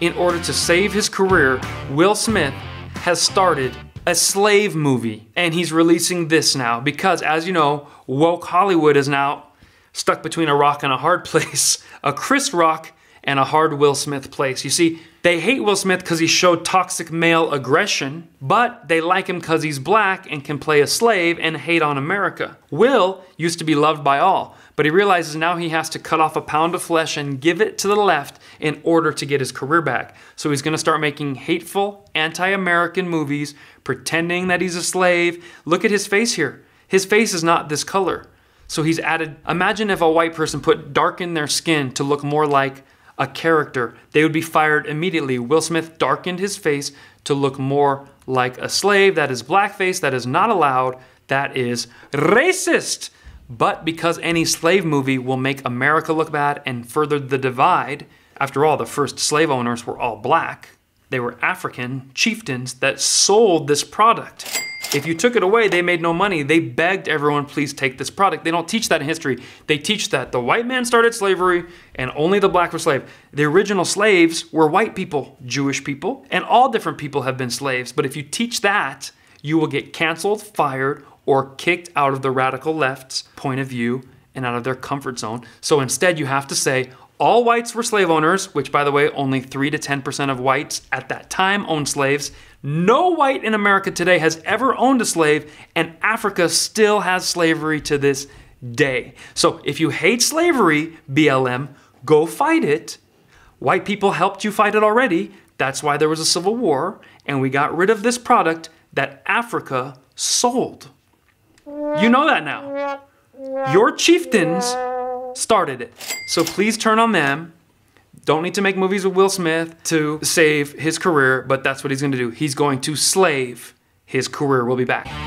In order to save his career, Will Smith has started a slave movie. And he's releasing this now because, as you know, woke Hollywood is now stuck between a rock and a hard place. A Chris Rock and a hard Will Smith place. You see, they hate Will Smith because he showed toxic male aggression, but they like him because he's black and can play a slave and hate on America. Will used to be loved by all, but he realizes now he has to cut off a pound of flesh and give it to the left in order to get his career back. So he's gonna start making hateful, anti American movies, pretending that he's a slave. Look at his face here. His face is not this color. So he's added, imagine if a white person put dark in their skin to look more like a character. They would be fired immediately. Will Smith darkened his face to look more like a slave. That is blackface. That is not allowed. That is racist. But because any slave movie will make America look bad and further the divide, after all, the first slave owners were all black. They were African chieftains that sold this product. If you took it away, they made no money. They begged everyone, please take this product. They don't teach that in history. They teach that the white man started slavery and only the black were slave. The original slaves were white people, Jewish people, and all different people have been slaves. But if you teach that, you will get canceled, fired, or kicked out of the radical left's point of view and out of their comfort zone. So instead, you have to say, all whites were slave owners, which, by the way, only 3 to 10% of whites at that time owned slaves. No white in America today has ever owned a slave, and Africa still has slavery to this day. So if you hate slavery, BLM, go fight it. White people helped you fight it already. That's why there was a civil war, and we got rid of this product that Africa sold. You know that now. Your chieftains started it. So please turn on them. Don't need to make movies with Will Smith to save his career, but that's what he's gonna do. He's going to slave his career. We'll be back.